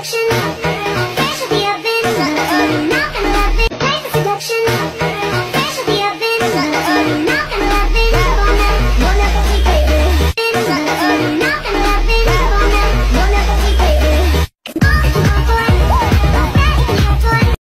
Action.